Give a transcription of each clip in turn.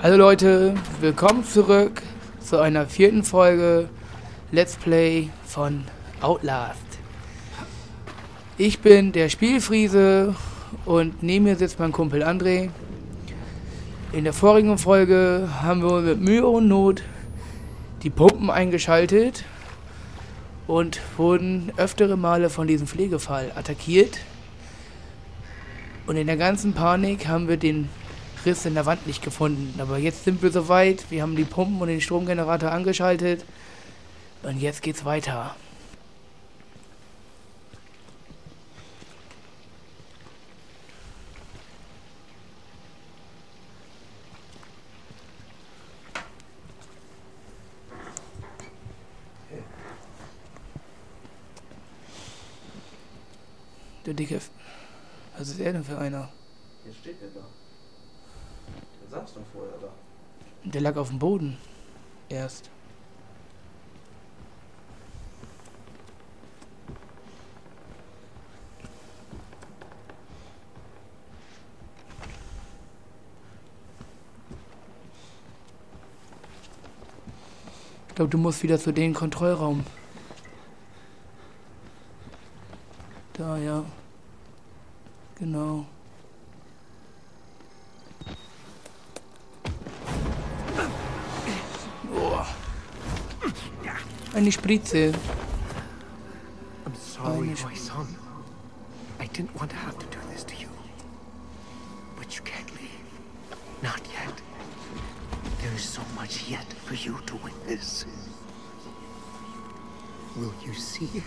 Hallo Leute, willkommen zurück zu einer vierten Folge Let's Play von Outlast. Ich bin der Spielfriese und neben mir sitzt mein Kumpel André. In der vorigen Folge haben wir mit Mühe und Not die Pumpen eingeschaltet und wurden öftere Male von diesem Pflegefall attackiert. Und in der ganzen Panik haben wir den Riss in der Wand nicht gefunden. Aber jetzt sind wir soweit. Wir haben die Pumpen und den Stromgenerator angeschaltet. Und jetzt geht's weiter. Der Dicke. Was ist er denn für einer? Jetzt steht der da. Saß doch vorher da. Der lag auf dem Boden. Erst. Ich glaube, du musst wieder zu den Kontrollraum. Eine Spritze. I'm sorry, my son. I didn't want to have to do this to you. But you can't leave. Not yet. There is so much yet for you to witness. Will you see it?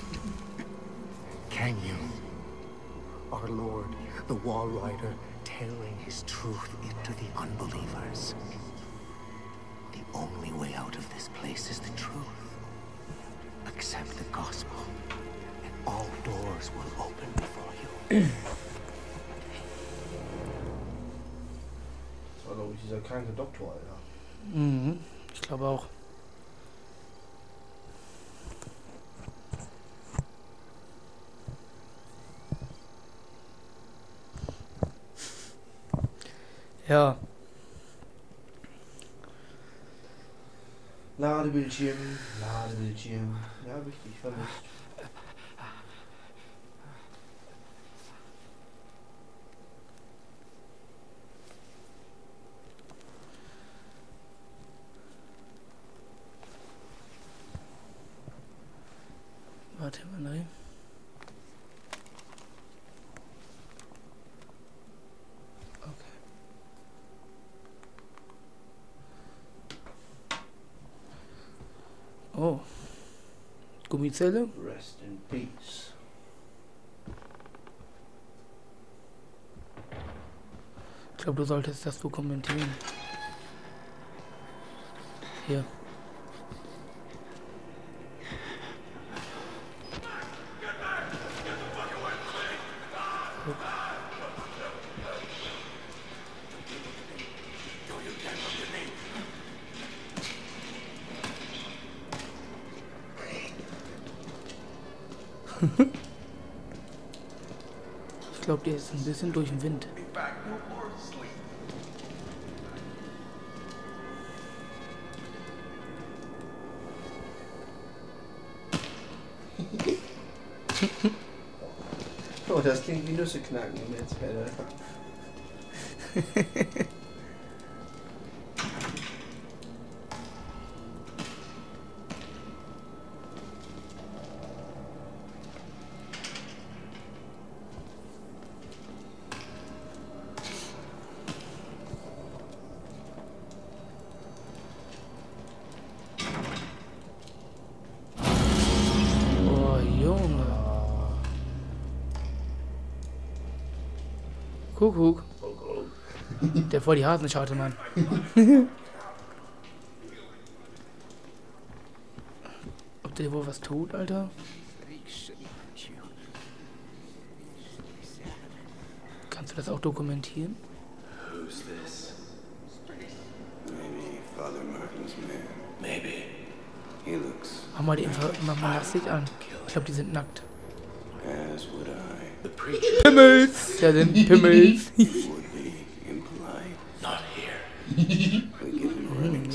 Can you? Our Lord, the Wall Rider, tearing his truth into the unbelievers. The only way out of this place is the truth. Accept the gospel, and all doors will open before you. Das war, glaube ich, dieser kranke Doktor, Alter. Mhm. Ich glaube auch. Ja, Ladebildschirm, Ladebildschirm. Ja, richtig, vermisst. warte mal, nein. Okay. Oh. Gummizelle? Rest in peace. Ich glaube, du solltest das dokumentieren. Hier. Ich glaube, der ist ein bisschen durch den Wind. Oh, das klingt wie Nüsse knacken im Netzwerk, Vor die Hasenscharte, Mann. Ob der wohl was tut, Alter? Kannst du das auch dokumentieren? Who's this? Maybe Father Martin's man. Maybe. He looks Mach mal die Info, mach mal das Licht an. Ich glaube, die sind nackt. as would I. The preacher Pimmels! Ja, sind Pimmels. I want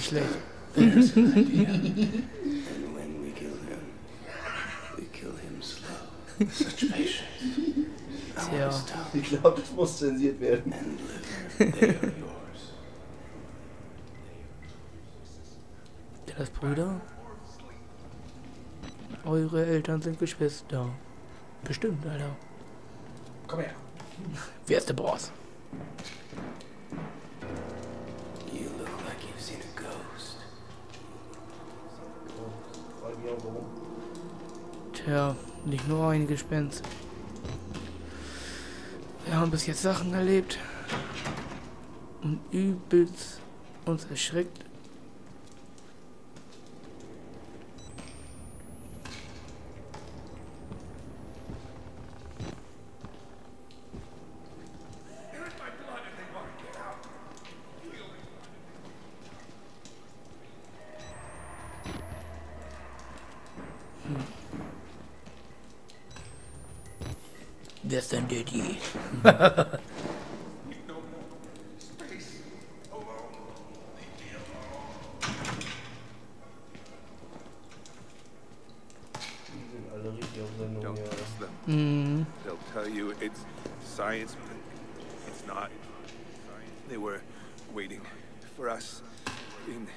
Tja. Ich glaube, das muss zensiert werden. and liver. They are yours. Sind das Brüder? Eure Eltern sind Geschwister. Bestimmt, Alter. Komm her. Wer ist der Boss? Tja, nicht nur ein Gespenst. Wir haben bis jetzt Sachen erlebt und übelst uns erschreckt. Don't trust them. They'll tell you it's science, it's not. They were waiting for us in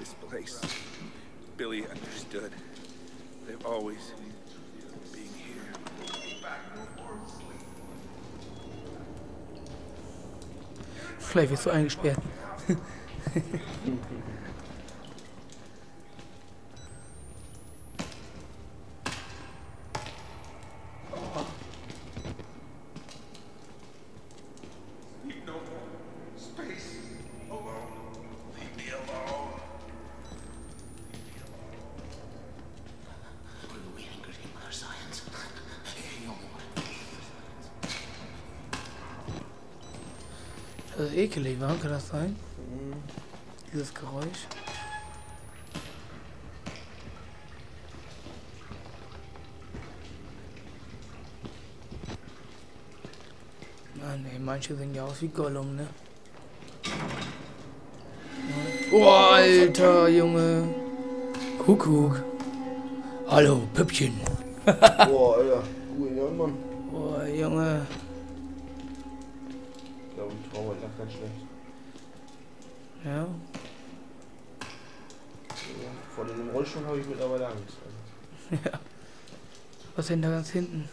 this place. Billy understood. They've always Vielleicht wirst du eingesperrt. Das ist ekelig, wa? Kann das sein? Mhm. Dieses Geräusch. Ah ne, manche sehen ja aus wie Gollum, ne? Oh, Alter, Junge. Kuckuck. Hallo, Püppchen. Boah, Alter. Guter Jan, Mann. Oh, Junge. Ganz schlecht. Ja. Ja, Vor dem Rollstuhl habe ich mittlerweile Angst. Also. Was denn da ganz hinten?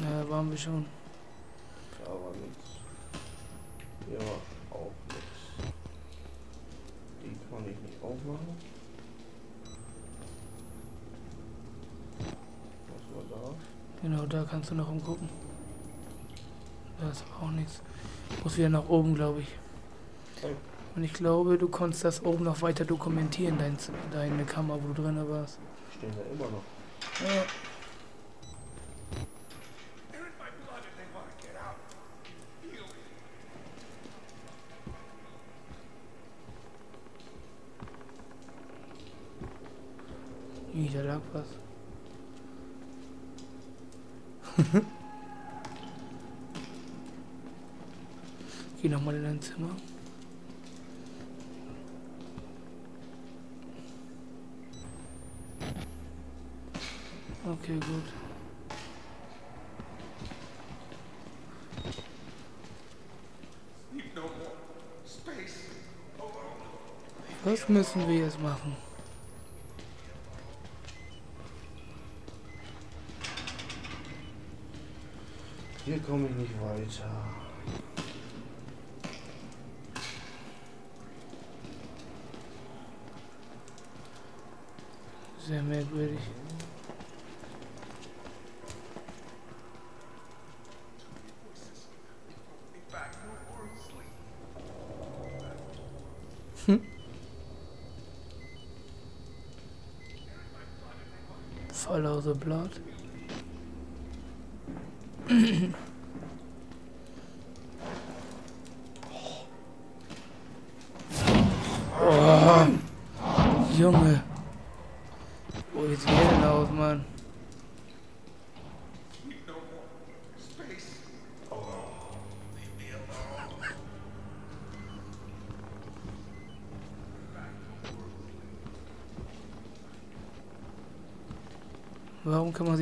Da waren wir schon. Da war nichts. War auch nichts. Die kann ich nicht aufmachen. Was war da? Genau, da kannst du noch umgucken. Da ist aber auch nichts. Muss wieder nach oben, glaube ich. Und ich glaube, du konntest das oben noch weiter dokumentieren, dein, deine Kamera, wo du drin warst. Stehen da immer noch. Ja. Ih, da lag was. Geh nochmal in dein Zimmer. Okay, gut. Was müssen wir jetzt machen? Hier komme ich nicht weiter. Zeme Guri. Follow the blood.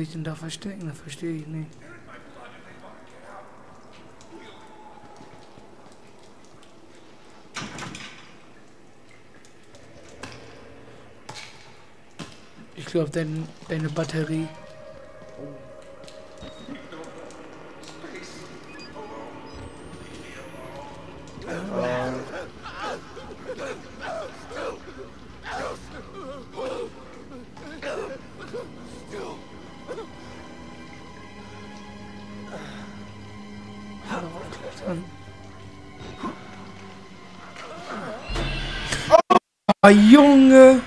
Sich denn da verstecken? Das verstehe ich nicht. Ich glaube, dein, deine Batterie. Ähm, it!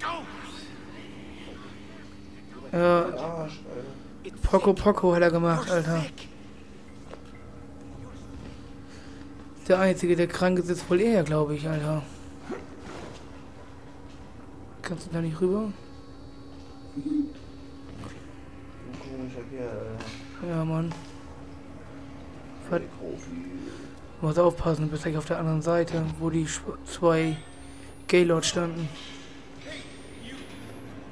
Go! Ja. It's Poco. Poco hat er gemacht, Alter. Der Einzige, der krank ist, ist wohl er, glaube ich, Alter. Kannst du da nicht rüber? Komischer Kerl, Alter. Ja, Mann. Profi. Du musst aufpassen, du bist gleich auf der anderen Seite, wo die zwei Gaylords standen.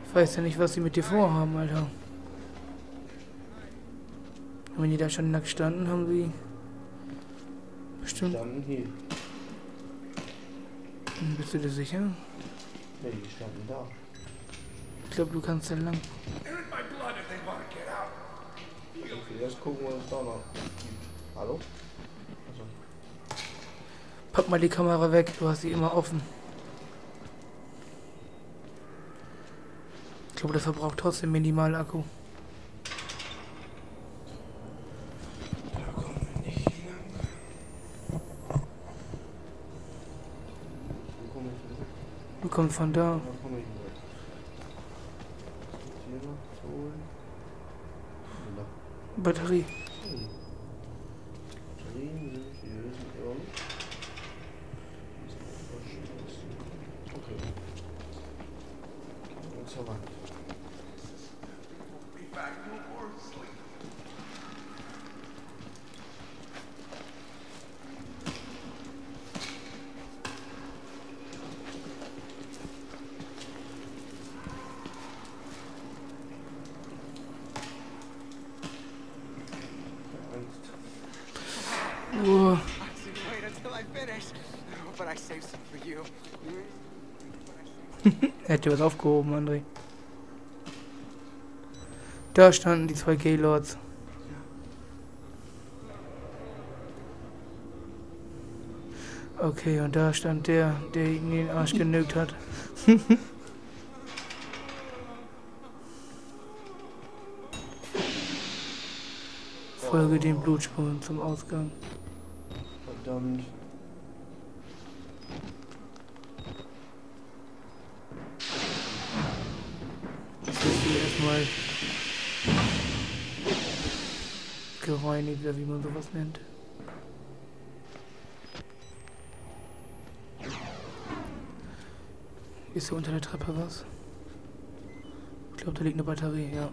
Ich weiß ja nicht, was sie mit dir vorhaben, Alter. Und wenn die da schon nackt standen, haben sie bestimmt. Standen hier. Hm, Bist du dir sicher? Ne, die standen da. Ich glaube, du kannst da lang. Okay, erst gucken wir uns da noch. Hallo? Also, Pack mal die Kamera weg, du hast sie immer offen. Ich glaube, das verbraucht trotzdem minimal Akku. da kommen wir nicht lang. Wo komme ich hin? Du kommst von da. Da komme ich hin. Hier noch zu holen. Da. Batterie. Hm. Batterien sind hier, sind irgendwo. Okay. Gehen wir zur Wand. Angst. Oh, Wait until I finish. But I saved some for you. er hat dir was aufgehoben, André. Da standen die zwei Gaylords. Okay, und da stand der, der ihn den Arsch genügt hat. Folge den Blutspuren zum Ausgang. Verdammt. Erstmal gereinigt, wie man sowas nennt. Ist hier unter der Treppe was? Ich glaube, da liegt eine Batterie, ja.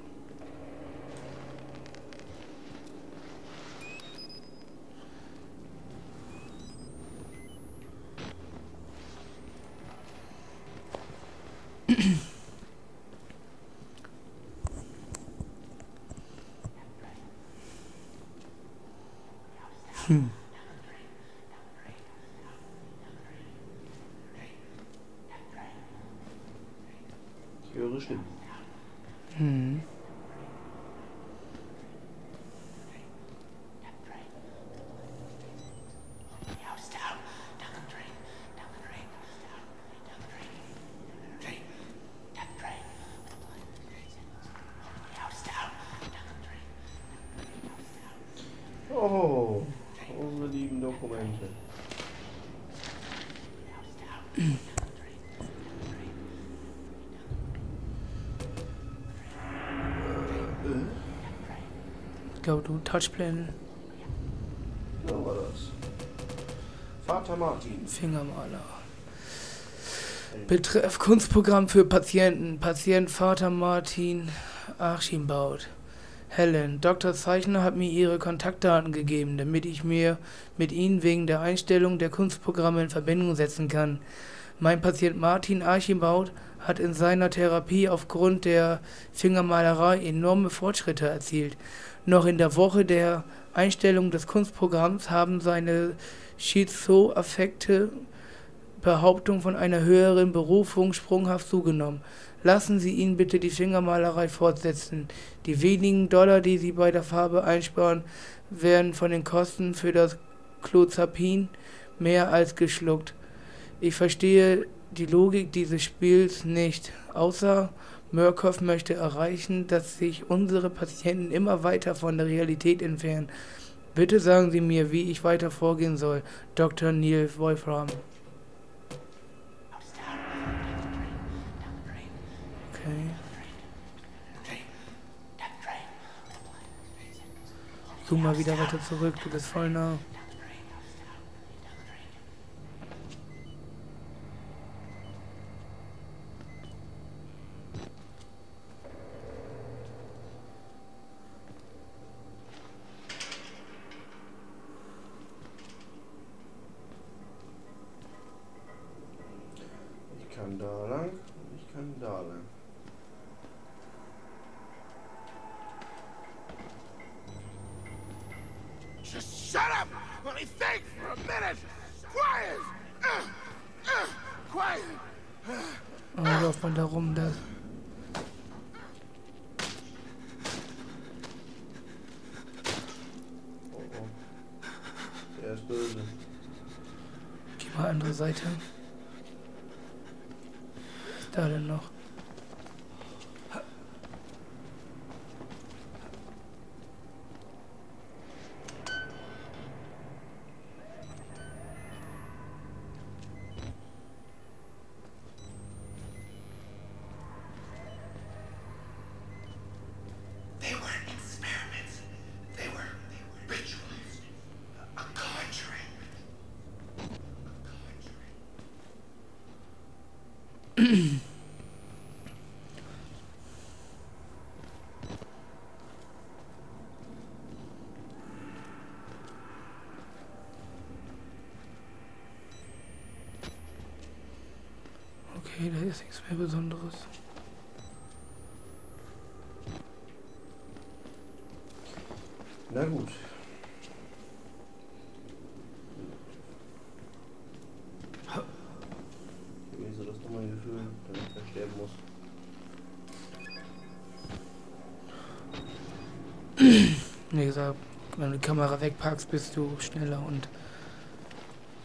Glaube, du Touchplan, So war das. Vater Martin. Fingermaler. Betreff Kunstprogramm für Patienten. Patient Vater Martin Archimbaut. Helen, Dr. Zeichner hat mir ihre Kontaktdaten gegeben, damit ich mir mit ihnen wegen der Einstellung der Kunstprogramme in Verbindung setzen kann. Mein Patient Martin Archibaut hat in seiner Therapie aufgrund der Fingermalerei enorme Fortschritte erzielt. Noch in der Woche der Einstellung des Kunstprogramms haben seine Schizoaffekte Behauptung von einer höheren Berufung sprunghaft zugenommen. Lassen Sie ihn bitte die Fingermalerei fortsetzen. Die wenigen Dollar, die Sie bei der Farbe einsparen, werden von den Kosten für das Clozapin mehr als geschluckt. Ich verstehe die Logik dieses Spiels nicht, außer Murkoff möchte erreichen, dass sich unsere Patienten immer weiter von der Realität entfernen. Bitte sagen Sie mir, wie ich weiter vorgehen soll, Dr. Neil Wolfram. Okay. Zoom mal wieder weiter zurück, du bist voll nah. Oh, läuft man da rum, das. Oh oh. Der ist böse. Geh mal andere Seite. Was ist da denn noch? Okay, da ist nichts mehr Besonderes. Na gut. So das nochmal Gefühl, ich gleich sterben muss. Wie gesagt, wenn du die Kamera wegpackst, bist du schneller und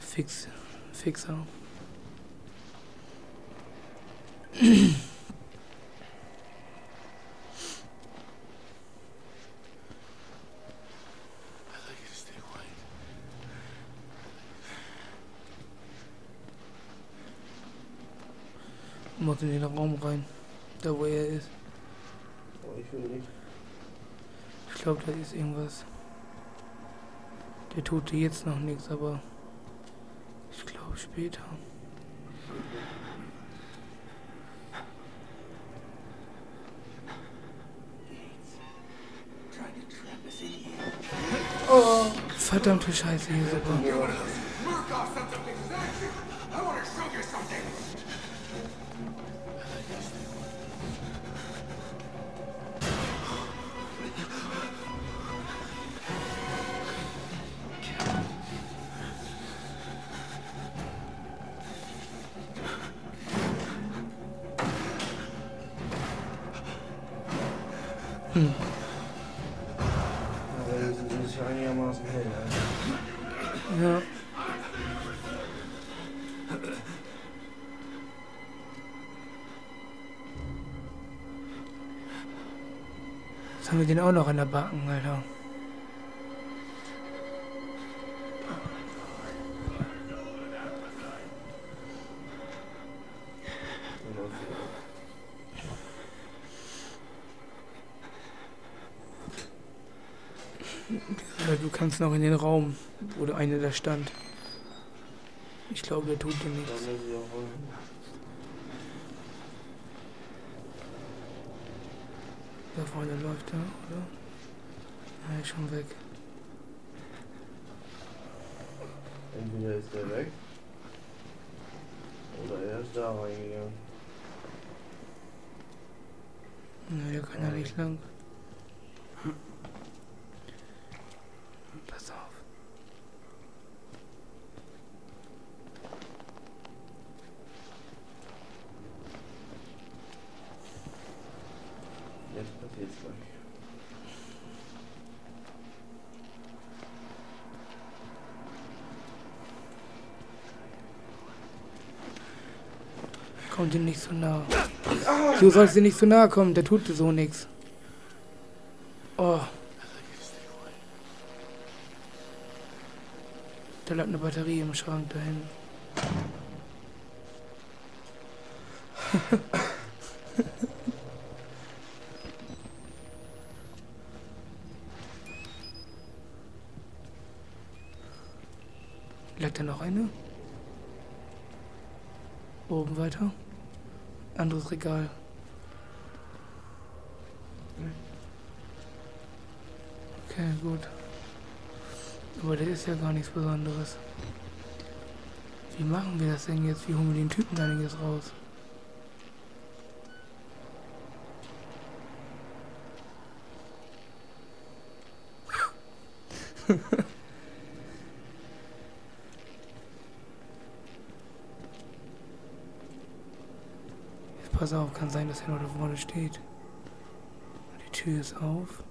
fix, fixer. Muss in den Raum rein, da wo er ist. Aber ich will nicht. Ich glaube, da ist irgendwas. Der tut jetzt noch nichts, aber ich glaube später. I don't wish I to use the bomb. Hmm. Haben wir den auch noch an der Backen, Alter. Du kannst noch in den Raum, wo der eine da stand. Ich glaube, der tut dir nichts. muss ich auch holen. Da vorne läuft er, oder? Er ist schon weg. Entweder ist der weg. Oder er ist da reingegangen. Ne, der kann ja nicht lang. Pass auf. Jetzt passiert's gleich. Kommt ihm nicht so nah. Du sollst ihm nicht so nahe kommen, der tut dir so nichts. Oh. Da lag eine Batterie im Schrank da hinten. Lag da noch eine? Oben weiter? Anderes Regal. Okay, gut. Aber das ist ja gar nichts Besonderes. Wie machen wir das denn jetzt? Wie holen wir den Typen dann jetzt raus? pass auf, kann sein, dass er noch da vorne steht. Die Tür ist auf.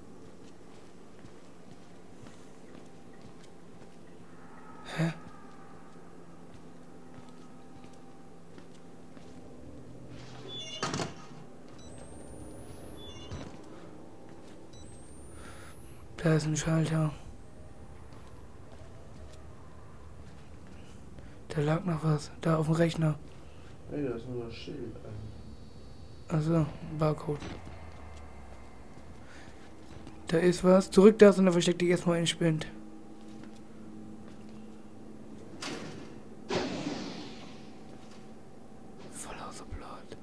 Hä? Da ist ein Schalter. Da lag noch was. Da auf dem Rechner. Nee, da ist nur das Schild. Also, Barcode. Da ist was. Zurück da und dann versteck dich erstmal in den Spind. Voll außer Blatt.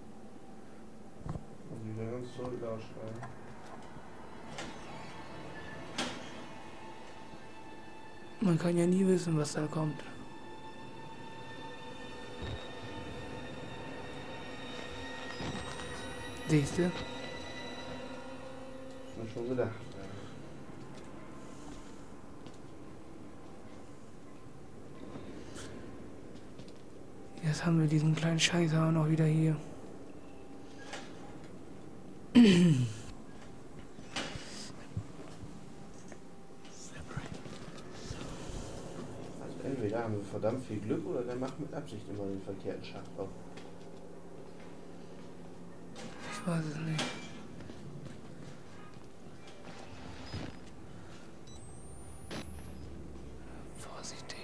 Man kann ja nie wissen, was da kommt. Siehst du? Hab schon gedacht. Jetzt haben wir diesen kleinen Scheißer auch noch wieder hier. Also entweder haben wir verdammt viel Glück oder der macht mit Absicht immer den verkehrten Schacht auf. Ich weiß es nicht. Vorsichtig.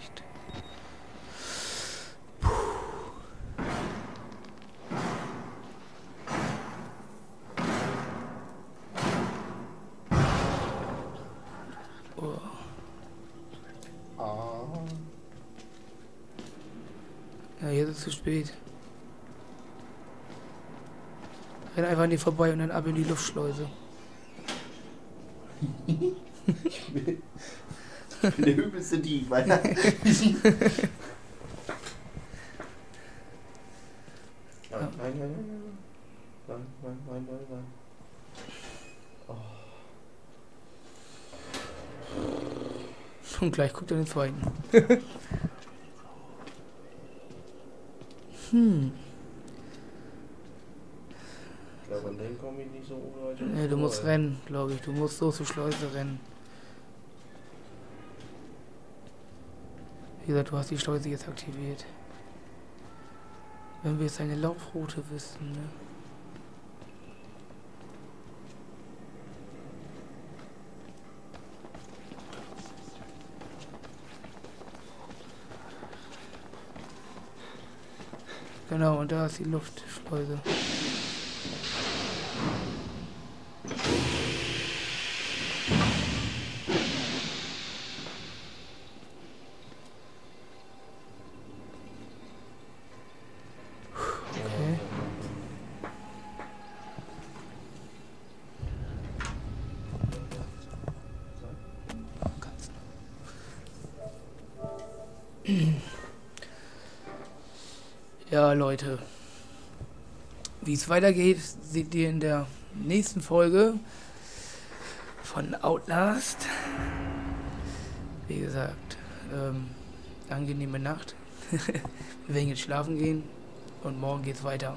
Oh. Ah. Ja, jetzt ist es zu spät. Die vorbei und dann ab in die Luftschleuse. Ich bin, ich bin der übelste Dieb, Alter. Nein, nein, nein, nein, nein. Nein, nein, nein, nein, nein. Und gleich guckt er den zweiten. hm. Den komme ich nicht so ohne heute. Ja, du musst rennen, glaube ich. Du musst so zur Schleuse rennen. Wie gesagt, du hast die Schleuse jetzt aktiviert. Wenn wir jetzt eine Laufroute wüssten, ne? Genau, und da ist die Luftschleuse. Es weitergeht, seht ihr in der nächsten Folge von Outlast. Wie gesagt, ähm, angenehme Nacht. Wir werden jetzt schlafen gehen und morgen geht's weiter.